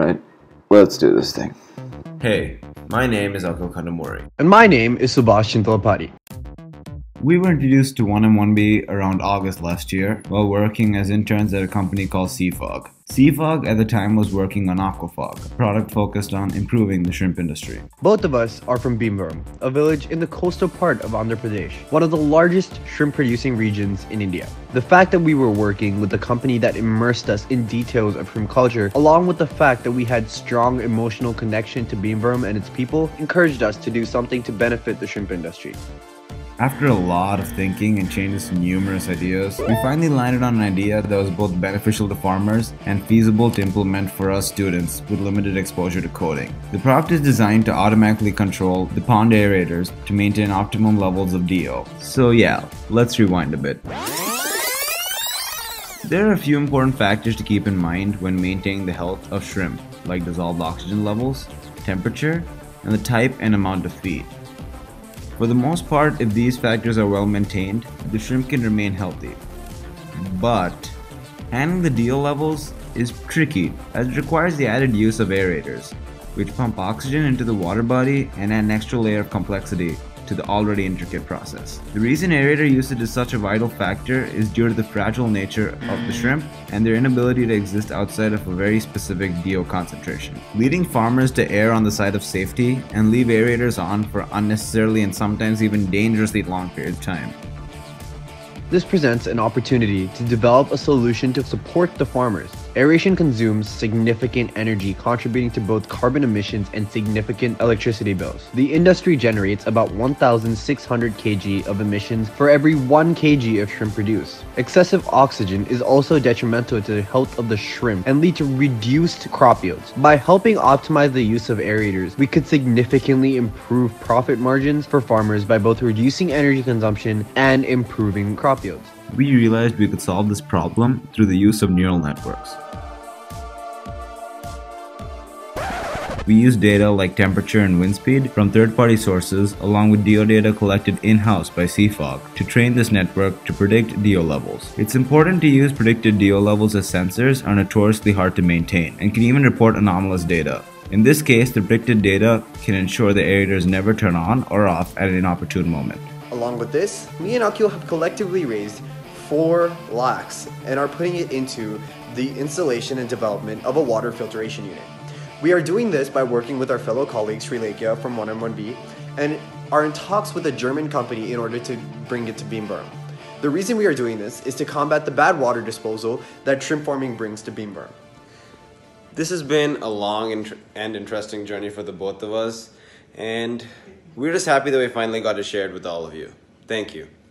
Alright, let's do this thing. Hey, my name is Akhil Kandamori. And my name is Subhash Chintalapati. We were introduced to 1M1B around August last year while working as interns at a company called Seafog. Seafog at the time was working on Aquafog, a product focused on improving the shrimp industry. Both of us are from Bhimavaram, a village in the coastal part of Andhra Pradesh, one of the largest shrimp producing regions in India. The fact that we were working with a company that immersed us in details of shrimp culture, along with the fact that we had strong emotional connection to Bhimavaram and its people, encouraged us to do something to benefit the shrimp industry. After a lot of thinking and changes to numerous ideas, we finally landed on an idea that was both beneficial to farmers and feasible to implement for us students with limited exposure to coding. The product is designed to automatically control the pond aerators to maintain optimum levels of DO. So yeah, let's rewind a bit. There are a few important factors to keep in mind when maintaining the health of shrimp, like dissolved oxygen levels, temperature, and the type and amount of feed. For the most part, if these factors are well maintained, the shrimp can remain healthy. But handling the DO levels is tricky as it requires the added use of aerators, which pump oxygen into the water body and add an extra layer of complexity to the already intricate process. The reason aerator usage is such a vital factor is due to the fragile nature of the shrimp and their inability to exist outside of a very specific DO concentration, leading farmers to err on the side of safety and leave aerators on for unnecessarily and sometimes even dangerously long periods of time. This presents an opportunity to develop a solution to support the farmers. Aeration consumes significant energy, contributing to both carbon emissions and significant electricity bills. The industry generates about 1,600 kg of emissions for every 1 kg of shrimp produced. Excessive oxygen is also detrimental to the health of the shrimp and lead to reduced crop yields. By helping optimize the use of aerators, we could significantly improve profit margins for farmers by both reducing energy consumption and improving crop yields. We realized we could solve this problem through the use of neural networks. We use data like temperature and wind speed from third-party sources along with DO data collected in-house by Seafog to train this network to predict DO levels. It's important to use predicted DO levels as sensors are notoriously hard to maintain and can even report anomalous data. In this case, the predicted data can ensure the aerators never turn on or off at an inopportune moment. Along with this, me and Akhil have collectively raised 4 lakhs and are putting it into the installation and development of a water filtration unit. We are doing this by working with our fellow colleagues Srilekhya from 1M1B and are in talks with a German company in order to bring it to Bhimavaram. The reason we are doing this is to combat the bad water disposal that shrimp farming brings to Bhimavaram. This has been a long and interesting journey for the both of us, and we're just happy that we finally got it shared with all of you. Thank you.